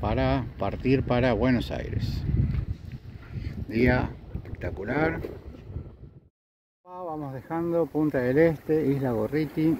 Para partir para Buenos Aires. Día espectacular. Vamos dejando Punta del Este, Isla Gorriti,